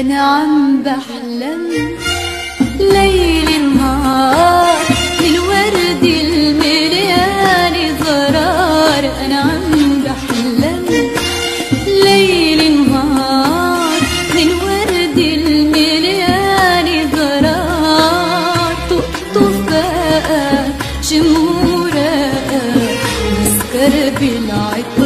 أنا عم بحلم ليل نهار الورد المليان ضرار. أنا عم بحلم ليل نهار الورد المليان ضرار. تقطف شمورة مسكر بالعطر